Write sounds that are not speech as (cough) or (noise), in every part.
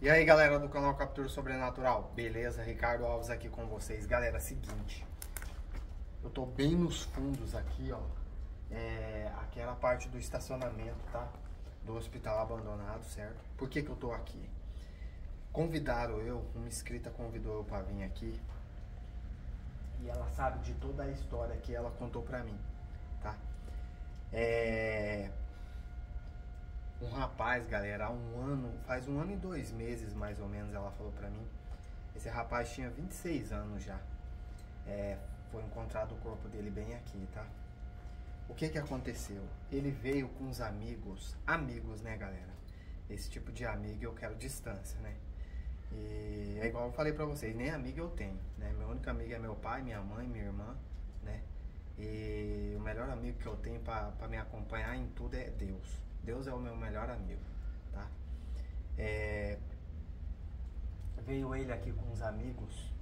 E aí galera do canal Captura Sobrenatural, beleza? Ricardo Alves aqui com vocês. Galera, seguinte, eu tô bem nos fundos aqui, ó, é, aquela parte do estacionamento, tá? Do hospital abandonado, certo? Por que que eu tô aqui? Convidaram eu, uma inscrita convidou eu pra vir aqui e ela sabe de toda a história que ela contou pra mim, tá? É um rapaz, galera, há um ano, faz um ano e dois meses mais ou menos, ela falou pra mim. Esse rapaz tinha 26 anos já. É, foi encontrado o corpo dele bem aqui, tá? O que que aconteceu? Ele veio com os amigos, amigos, né, galera? Esse tipo de amigo eu quero distância, né? E é igual eu falei pra vocês, nem amigo eu tenho, né? Meu único amigo é meu pai, minha mãe, minha irmã, né? E o melhor amigo que eu tenho para me acompanhar em tudo é Deus. Deus é o meu melhor amigo, tá? É, veio ele aqui com os amigos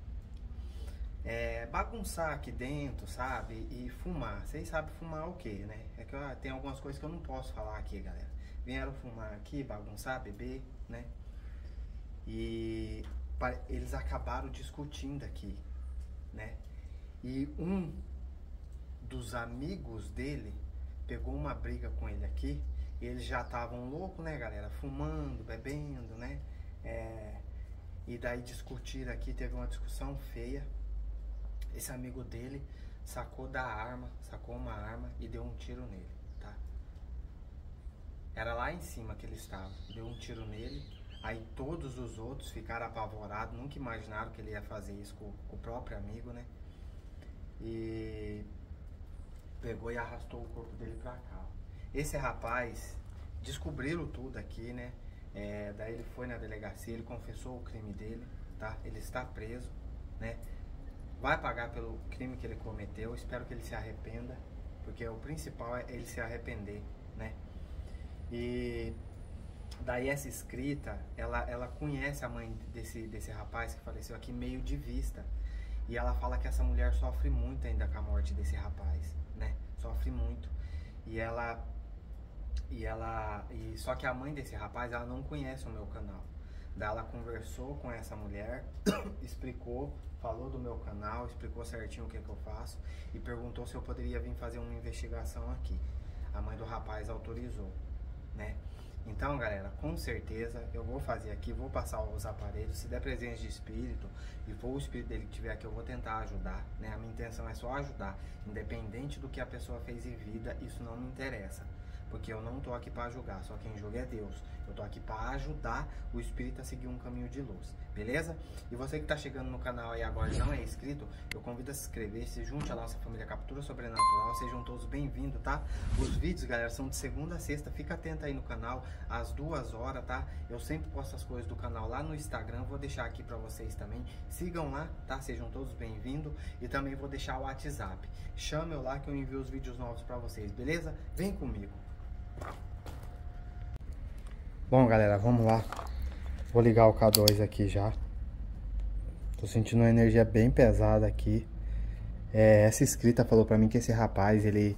é, bagunçar aqui dentro, sabe? E fumar. Vocês sabem fumar o que, né? É que ó, tem algumas coisas que eu não posso falar aqui, galera. Vieram fumar aqui, bagunçar, beber, né? E eles acabaram discutindo aqui, né? E um dos amigos dele pegou uma briga com ele aqui eles já estavam loucos, né, galera? Fumando, bebendo, né? É, e daí discutiram aqui, teve uma discussão feia. Esse amigo dele sacou da arma, sacou uma arma e deu um tiro nele, tá? Era lá em cima que ele estava. Deu um tiro nele. Aí todos os outros ficaram apavorados, nunca imaginaram que ele ia fazer isso com, com o próprio amigo, né? E pegou e arrastou o corpo dele pra cá. Esse rapaz, descobriram tudo aqui, né? É, daí ele foi na delegacia, ele confessou o crime dele, tá? Ele está preso, né? Vai pagar pelo crime que ele cometeu, espero que ele se arrependa, porque o principal é ele se arrepender, né? E daí essa escrita, ela, ela conhece a mãe desse, desse rapaz que faleceu aqui meio de vista. E ela fala que essa mulher sofre muito ainda com a morte desse rapaz, né? Sofre muito. E ela e ela. E, só que a mãe desse rapaz, ela não conhece o meu canal. Daí ela conversou com essa mulher, (coughs) explicou, falou do meu canal, explicou certinho o que, que eu faço e perguntou se eu poderia vir fazer uma investigação aqui. A mãe do rapaz autorizou, né? Então, galera, com certeza eu vou fazer aqui, vou passar os aparelhos. Se der presença de espírito e for o espírito dele que tiver aqui, eu vou tentar ajudar, né? A minha intenção é só ajudar, independente do que a pessoa fez em vida, isso não me interessa porque eu não tô aqui para julgar, só quem julga é Deus. Eu tô aqui para ajudar o espírito a seguir um caminho de luz, beleza? E você que tá chegando no canal aí agora e não é inscrito, eu convido a se inscrever, se junte à nossa família Captura Sobrenatural, sejam todos bem-vindos, tá? Os vídeos, galera, são de segunda a sexta, fica atento aí no canal, às duas horas, tá? Eu sempre posto as coisas do canal lá no Instagram, vou deixar aqui para vocês também. Sigam lá, tá? Sejam todos bem-vindos e também vou deixar o WhatsApp. Chame eu lá que eu envio os vídeos novos para vocês, beleza? Vem comigo. Bom, galera, vamos lá. Vou ligar o K2 aqui já. Tô sentindo uma energia bem pesada aqui. É, essa escrita falou pra mim que esse rapaz, ele...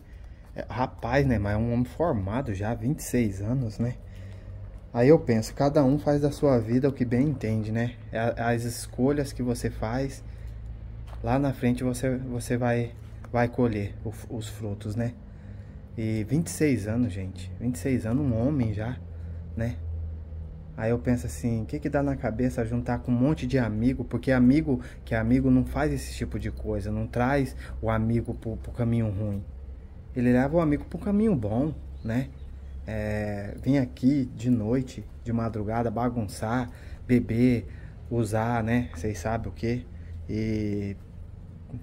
É, rapaz, né? Mas é um homem formado já, 26 anos, né? Aí eu penso, cada um faz da sua vida o que bem entende, né? É as escolhas que você faz, lá na frente você, você vai, vai colher os frutos, né? E 26 anos, gente. 26 anos, um homem já, né? Aí eu penso assim, o que que dá na cabeça juntar com um monte de amigo? Porque amigo que amigo não faz esse tipo de coisa, não traz o amigo pro, pro caminho ruim. Ele leva o amigo pro caminho bom, né? É, vem aqui de noite, de madrugada, bagunçar, beber, usar, né? Vocês sabem o que. E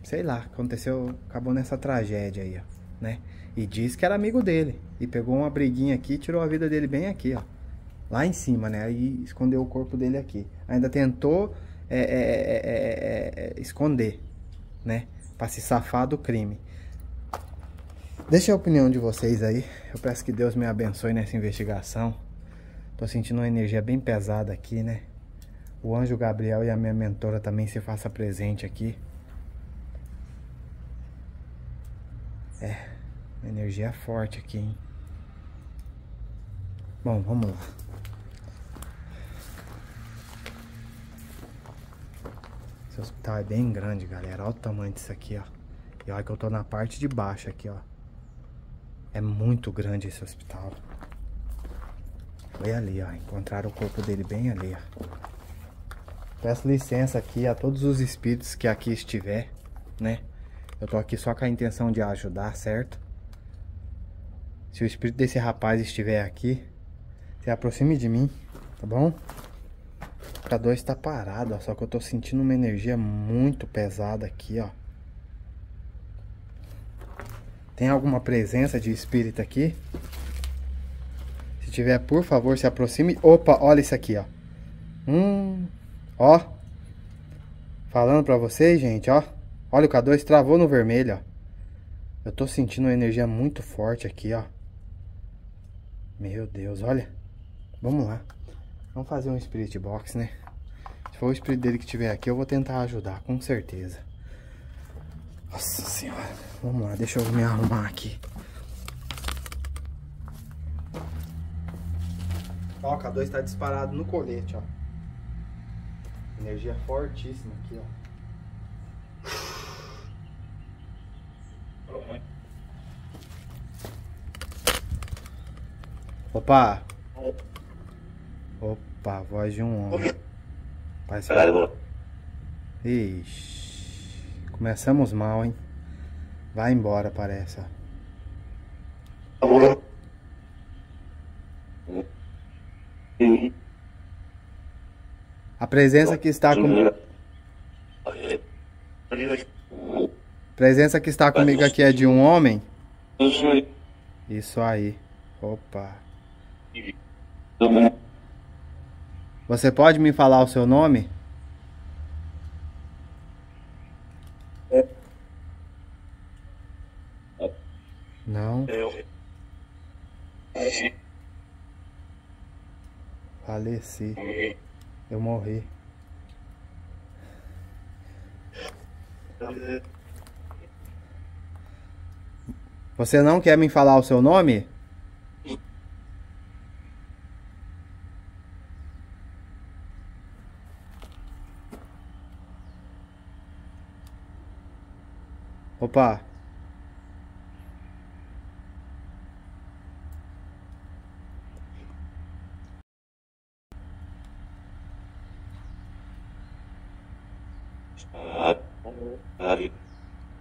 sei lá, aconteceu, acabou nessa tragédia aí, ó, né? E disse que era amigo dele. E pegou uma briguinha aqui e tirou a vida dele bem aqui, ó. Lá em cima, né? Aí escondeu o corpo dele aqui. Ainda tentou é, é, é, esconder, né? Pra se safar do crime. Deixa a opinião de vocês aí. Eu peço que Deus me abençoe nessa investigação. Tô sentindo uma energia bem pesada aqui, né? O anjo Gabriel e a minha mentora também se faça presente aqui. É. Energia forte aqui, hein? Bom, vamos lá. Esse hospital é bem grande, galera. Olha o tamanho disso aqui, ó. E olha que eu tô na parte de baixo aqui, ó. É muito grande esse hospital. Foi ali, ó. Encontraram o corpo dele bem ali, ó. Peço licença aqui a todos os espíritos que aqui estiver, né? Eu tô aqui só com a intenção de ajudar, certo? Se o espírito desse rapaz estiver aqui, se aproxime de mim, tá bom? O K2 tá parado, ó, só que eu tô sentindo uma energia muito pesada aqui, ó. Tem alguma presença de espírito aqui? Se tiver, por favor, se aproxime. Opa, olha isso aqui, ó. Hum, ó. Falando pra vocês, gente, ó. Olha o K2 travou no vermelho, ó. Eu tô sentindo uma energia muito forte aqui, ó. Meu Deus, olha. Vamos lá. Vamos fazer um Spirit Box, né? Se for o espírito dele que tiver aqui, eu vou tentar ajudar, com certeza. Nossa senhora. Vamos lá, deixa eu me arrumar aqui. Ó, o K2 tá disparado no colete, ó. Energia fortíssima aqui, ó. Opa! Opa, voz de um homem. Parece que... Ixi. Começamos mal, hein? Vai embora, parece, ó. A presença que está comigo. A presença que está comigo aqui é de um homem? Isso aí. Opa. Você pode me falar o seu nome? Não. Faleci. Eu morri. Você não quer me falar o seu nome? Opa.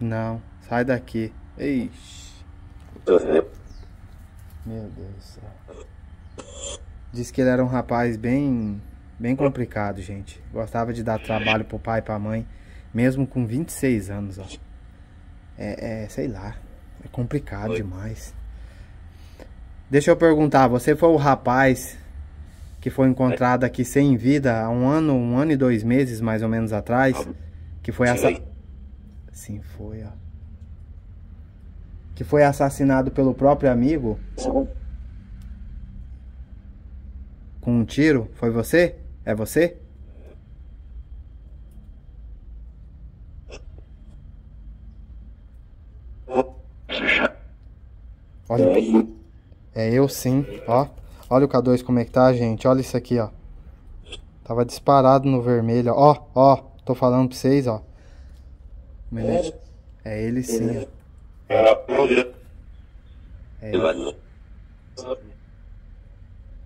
Não, sai daqui. Ixi. Meu Deus do céu. Diz que ele era um rapaz bem, bem complicado, gente. Gostava de dar trabalho pro pai e pra mãe, mesmo com 26 anos, ó. É, é sei lá, é complicado Oi. demais. Deixa eu perguntar, você foi o rapaz que foi encontrado aqui sem vida há um ano, um ano e dois meses mais ou menos atrás? Que foi essa... Sim, foi, ó. Que foi assassinado pelo próprio amigo? Com um tiro? Foi você? É você? Olha. É eu sim, ó. Olha o K2 como é que tá, gente. Olha isso aqui, ó. Tava disparado no vermelho, ó. Ó, tô falando pra vocês, ó. É, é ele sim. É ele.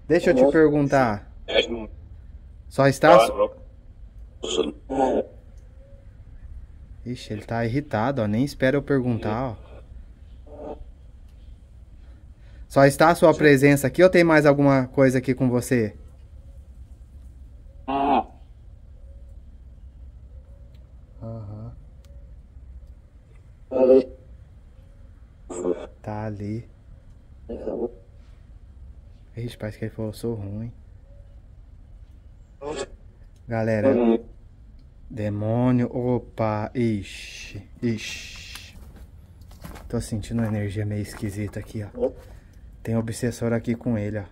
Deixa eu te perguntar. Só está. Ixi, ele tá irritado, ó. Nem espera eu perguntar, ó. Só está a sua presença aqui ou tem mais alguma coisa aqui com você? Tá ali. Ixi, parece que ele falou, sou ruim. Galera. Demônio. Opa. Ixi. Ixi. Tô sentindo uma energia meio esquisita aqui, ó. Tem obsessor aqui com ele, ó.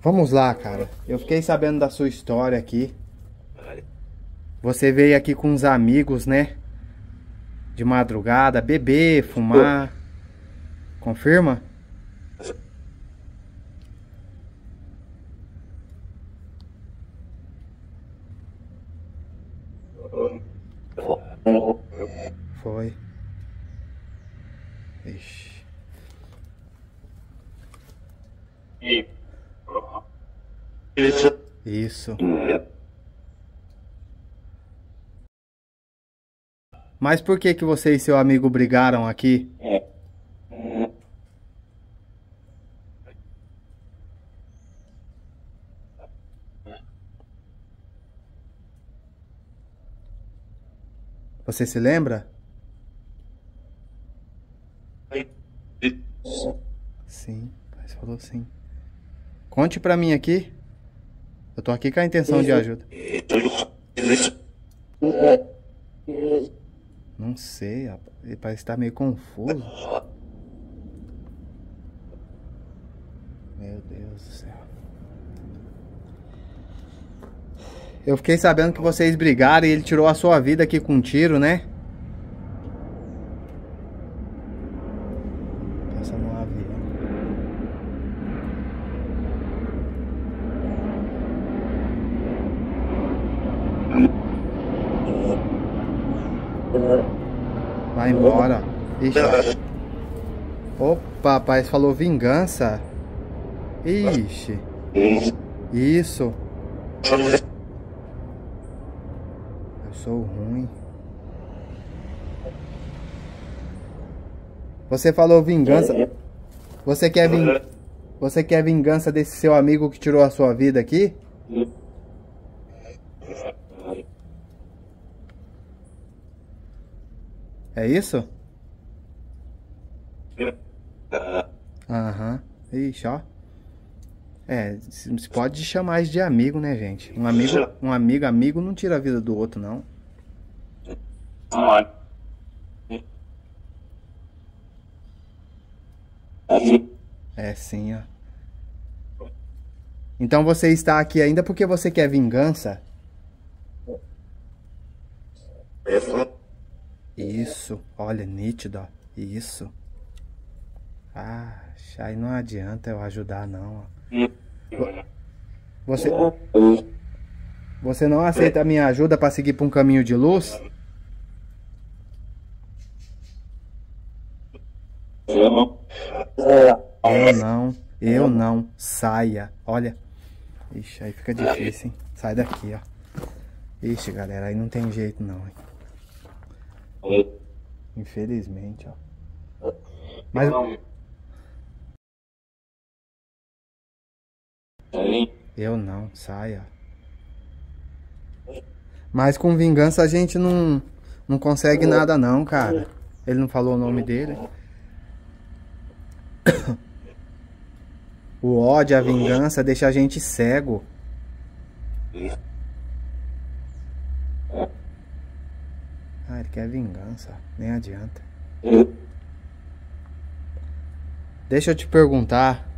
Vamos lá, cara. Eu fiquei sabendo da sua história aqui. Você veio aqui com uns amigos, né? de madrugada, beber, fumar. Confirma? Foi. Ixi. Isso. Mas por que que você e seu amigo brigaram aqui? Você se lembra? Sim, mas falou sim. Conte pra mim aqui. Eu tô aqui com a intenção de ajuda. Não sei, rapaz. Ele parece estar meio confuso. Meu Deus do céu. Eu fiquei sabendo que vocês brigaram e ele tirou a sua vida aqui com um tiro, né? Vai embora. Ixi. Opa, rapaz, falou vingança. Ixi. Isso. Eu sou ruim. Você falou vingança. Você quer ving... Você quer vingança desse seu amigo que tirou a sua vida aqui? É isso? Aham. Ixi, ó. É, se pode chamar de amigo, né, gente? Um amigo, um amigo, amigo não tira a vida do outro, não. É sim, ó. Então você está aqui ainda porque você quer vingança? Isso, olha, nítido, ó. Isso. Ah, aí não adianta eu ajudar, não, ó. Você, você não aceita a minha ajuda para seguir para um caminho de luz? Eu não, eu não. Saia. Olha. Ixi, aí fica difícil, hein? Sai daqui, ó. Ixi, galera, aí não tem jeito não, hein? Infelizmente, ó. Mas... Eu não, saia. Mas com vingança a gente não, não consegue nada não, cara. Ele não falou o nome dele. (coughs) O ódio, a vingança deixa a gente cego. Ah, ele quer vingança. Nem adianta. Deixa eu te perguntar.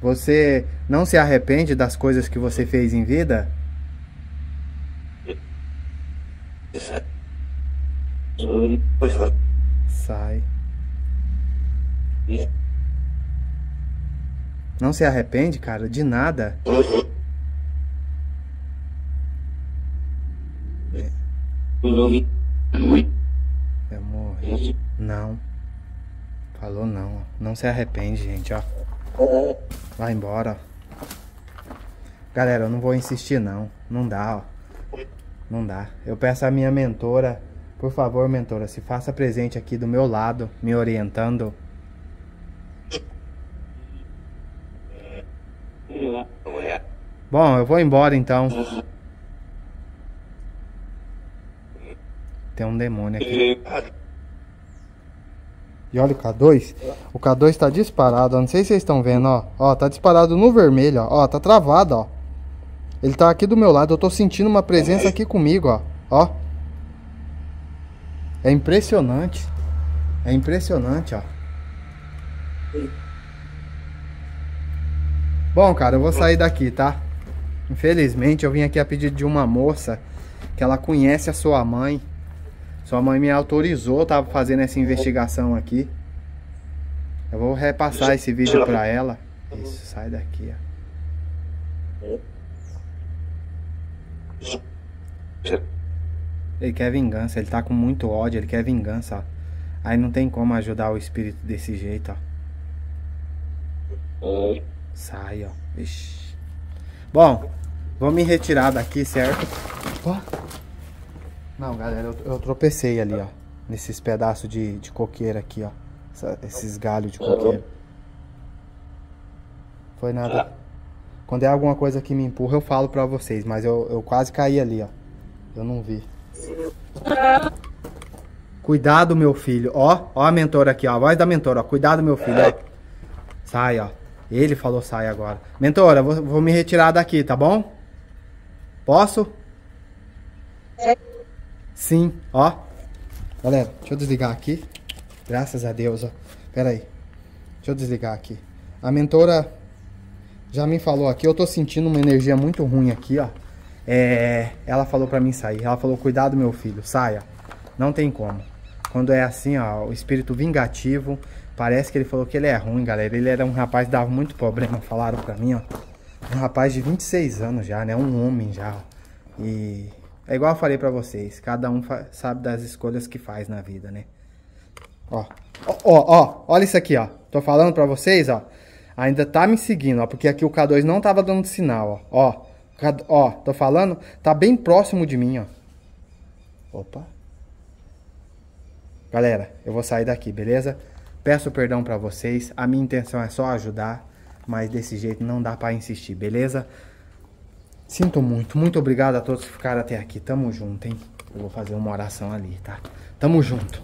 Você não se arrepende das coisas que você fez em vida? Sai. Não se arrepende, cara, de nada? Eu morri. Não. Falou não. Não se arrepende, gente, ó. Vai embora. Galera, eu não vou insistir não. Não dá, ó. Não dá. Eu peço à minha mentora, por favor, mentora, se faça presente aqui do meu lado, me orientando. Bom, eu vou embora então. Tem um demônio aqui. E olha o K2. O K2 tá disparado. Não sei se vocês estão vendo, ó. Ó, tá disparado no vermelho, ó. Ó, tá travado, ó. Ele tá aqui do meu lado. Eu tô sentindo uma presença aqui comigo, ó. Ó. É impressionante. É impressionante, ó. Bom, cara, eu vou sair daqui, tá? Infelizmente, eu vim aqui a pedido de uma moça que ela conhece a sua mãe. Sua mãe me autorizou, tava fazendo essa investigação aqui. Eu vou repassar esse vídeo pra ela. Isso, sai daqui, ó. Ele quer vingança, ele tá com muito ódio, ele quer vingança, ó. Aí não tem como ajudar o espírito desse jeito, ó. Sai, ó. Ixi. Bom, vou me retirar daqui, certo? Ó. Não, galera, eu, eu tropecei ali, ó. Nesses pedaços de, de coqueiro aqui, ó. Essa- esses galhos de coqueiro. Foi nada. Quando é alguma coisa que me empurra, eu falo pra vocês. Mas eu, eu quase caí ali, ó. Eu não vi. Cuidado, meu filho. Ó, ó a mentora aqui, ó. A voz da mentora, ó. Cuidado, meu filho, ó. Sai, ó. Ele falou sai agora. Mentora, vou, vou me retirar daqui, tá bom? Posso? Sim, ó. Galera, deixa eu desligar aqui. Graças a Deus, ó. Pera aí. Deixa eu desligar aqui. A mentora já me falou aqui. Eu tô sentindo uma energia muito ruim aqui, ó. É, ela falou pra mim sair. Ela falou: Cuidado, meu filho, saia. Não tem como. Quando é assim, ó, o espírito vingativo. Parece que ele falou que ele é ruim, galera. Ele era um rapaz que dava muito problema, falaram pra mim, ó. Um rapaz de 26 anos já, né? Um homem já. E é igual eu falei pra vocês. Cada um sabe das escolhas que faz na vida, né? Ó, ó, ó, olha isso aqui, ó. Tô falando pra vocês, ó. Ainda tá me seguindo, ó. Porque aqui o K2 não tava dando sinal, ó. Ó, ó, tô falando, tá bem próximo de mim, ó. Opa. Galera, eu vou sair daqui, beleza? Peço perdão pra vocês. A minha intenção é só ajudar. Mas desse jeito não dá pra insistir, beleza? Sinto muito. Muito obrigado a todos que ficaram até aqui. Tamo junto, hein? Eu vou fazer uma oração ali, tá? Tamo junto.